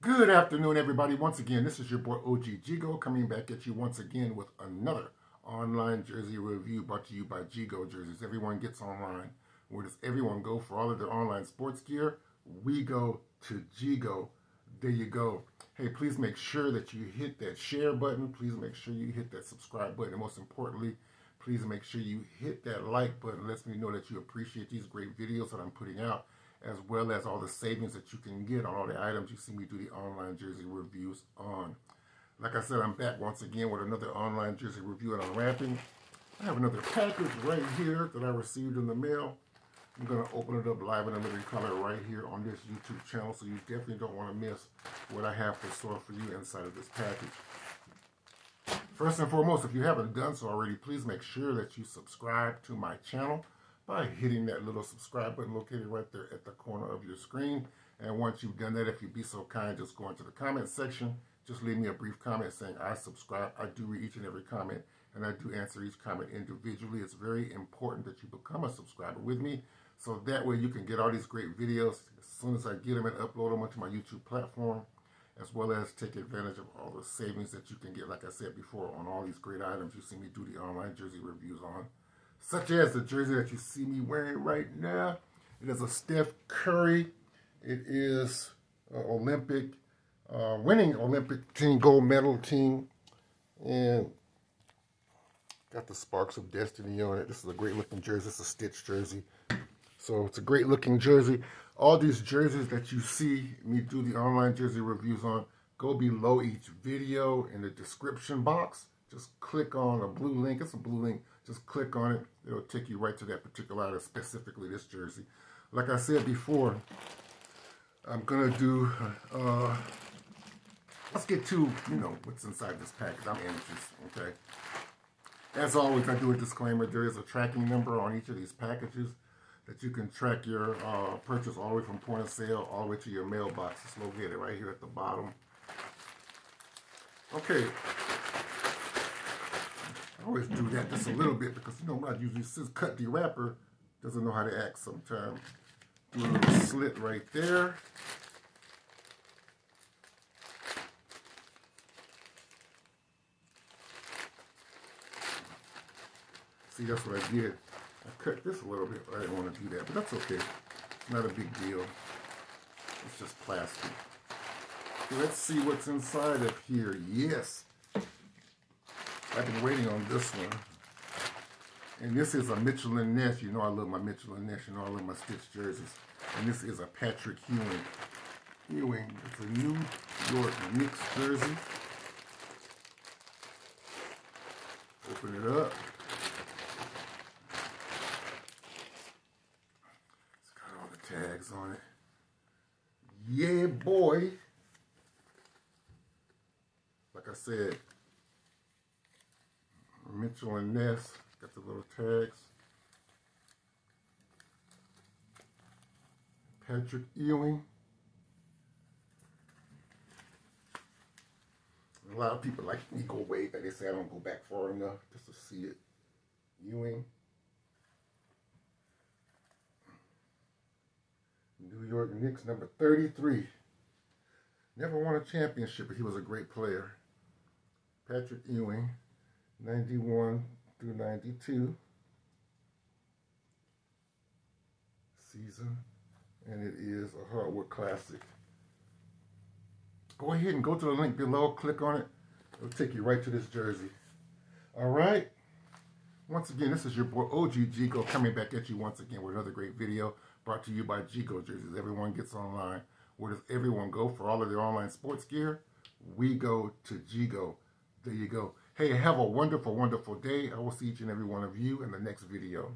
Good afternoon, everybody. Once again, this is your boy OG Jego coming back at you once again with another online jersey review brought to you by Jego Jerseys. Everyone gets online. Where does everyone go for all of their online sports gear? We go to Jego. There you go. Hey, please make sure that you hit that share button. Please make sure you hit that subscribe button. And most importantly, please make sure you hit that like button. It lets me know that you appreciate these great videos that I'm putting out as well as all the savings that you can get on all the items you see me do the online jersey reviews on. Like I said, I'm back once again with another online jersey review and unwrapping. I have another package right here that I received in the mail. I'm going to open it up live in a living color right here on this YouTube channel, so you definitely don't want to miss what I have to store for you inside of this package. First and foremost, if you haven't done so already, please make sure that you subscribe to my channel by hitting that little subscribe button located right there at the corner of your screen. And once you've done that, if you'd be so kind, just go into the comment section. Just leave me a brief comment saying I subscribe. I do read each and every comment, and I do answer each comment individually. It's very important that you become a subscriber with me, so that way you can get all these great videos as soon as I get them and upload them onto my YouTube platform, as well as take advantage of all the savings that you can get, like I said before, on all these great items you see me do the online jersey reviews on such as the jersey that you see me wearing right now. It is a Steph Curry. It is Olympic, uh, winning Olympic team, gold medal team. And got the Sparks of Destiny on it. This is a great looking jersey. It's a stitch jersey. So it's a great looking jersey. All these jerseys that you see me do the online jersey reviews on, go below each video in the description box. Just click on a blue link. It's a blue link just click on it. It'll take you right to that particular item, specifically this jersey. Like I said before, I'm going to do, uh, let's get to, you know, what's inside this package. I'm anxious, okay? As always, I do a disclaimer. There is a tracking number on each of these packages that you can track your uh, purchase all the way from point of sale all the way to your mailbox. It's located right here at the bottom. Okay, always do that just a little bit because you know when I usually cut the wrapper doesn't know how to act sometimes. Do a little slit right there. See, that's what I did. I cut this a little bit, but I didn't want to do that. But that's okay. Not a big deal. It's just plastic. Let's see what's inside of here. Yes. I've been waiting on this one. And this is a Mitchell and Ness. You know I love my Mitchell and Ness. You know I love my Stitch jerseys. And this is a Patrick Ewing. Ewing. It's a New York Knicks jersey. Open it up. It's got all the tags on it. Yeah, boy. Like I said, Mitchell and Ness. Got the little tags. Patrick Ewing. A lot of people like me go way back. They say I don't go back far enough just to see it. Ewing. New York Knicks number 33. Never won a championship, but he was a great player. Patrick Ewing. 91 through 92 season and it is a hardwood classic. Go ahead and go to the link below click on it. It'll take you right to this jersey. All right. Once again this is your boy OG Jego coming back at you once again with another great video brought to you by Jego jerseys. Everyone gets online. Where does everyone go for all of their online sports gear? We go to Jego there you go Hey, have a wonderful, wonderful day. I will see each and every one of you in the next video.